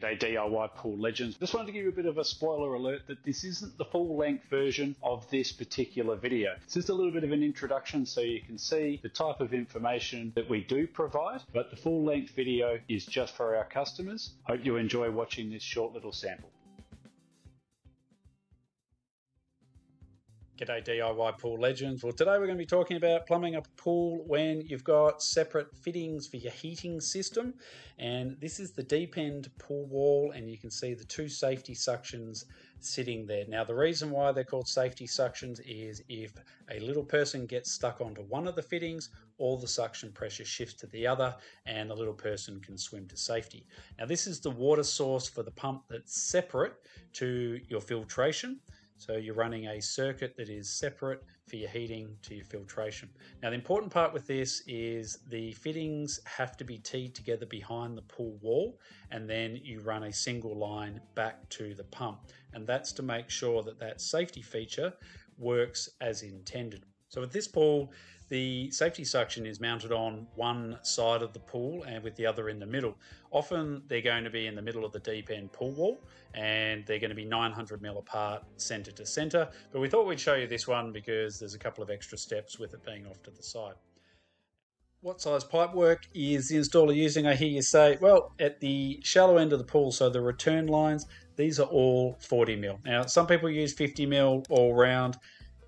G'day DIY Pool Legends. Just wanted to give you a bit of a spoiler alert that this isn't the full length version of this particular video. It's just a little bit of an introduction so you can see the type of information that we do provide, but the full length video is just for our customers. Hope you enjoy watching this short little sample. G'day DIY Pool Legends. Well, today we're going to be talking about plumbing a pool when you've got separate fittings for your heating system. And this is the deep end pool wall, and you can see the two safety suctions sitting there. Now, the reason why they're called safety suctions is if a little person gets stuck onto one of the fittings, all the suction pressure shifts to the other, and the little person can swim to safety. Now, this is the water source for the pump that's separate to your filtration. So you're running a circuit that is separate for your heating to your filtration. Now the important part with this is the fittings have to be teed together behind the pool wall and then you run a single line back to the pump. And that's to make sure that that safety feature works as intended. So with this pool, the safety suction is mounted on one side of the pool and with the other in the middle. Often they're going to be in the middle of the deep end pool wall and they're going to be 900 mil apart center to center. But we thought we'd show you this one because there's a couple of extra steps with it being off to the side. What size pipe work is the installer using? I hear you say, well, at the shallow end of the pool, so the return lines, these are all 40 mil. Now, some people use 50 mil all round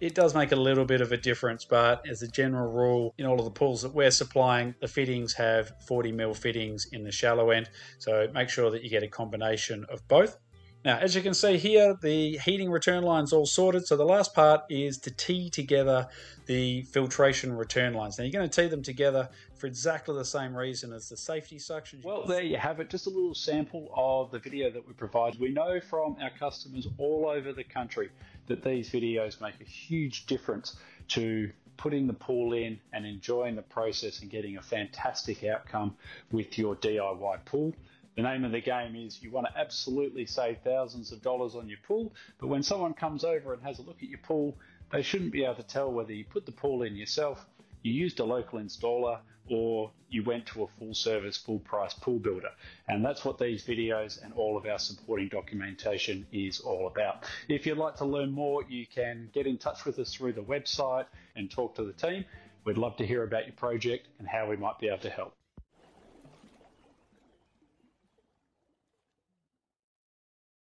it does make a little bit of a difference, but as a general rule, in all of the pools that we're supplying, the fittings have 40 mil fittings in the shallow end. So make sure that you get a combination of both. Now, as you can see here, the heating return line's all sorted. So the last part is to tee together the filtration return lines. Now you're going to tee them together for exactly the same reason as the safety suction. Well, there you have it. Just a little sample of the video that we provide. We know from our customers all over the country that these videos make a huge difference to putting the pool in and enjoying the process and getting a fantastic outcome with your DIY pool. The name of the game is you want to absolutely save thousands of dollars on your pool, but when someone comes over and has a look at your pool, they shouldn't be able to tell whether you put the pool in yourself, you used a local installer, or you went to a full service, full price pool builder. And that's what these videos and all of our supporting documentation is all about. If you'd like to learn more, you can get in touch with us through the website and talk to the team. We'd love to hear about your project and how we might be able to help.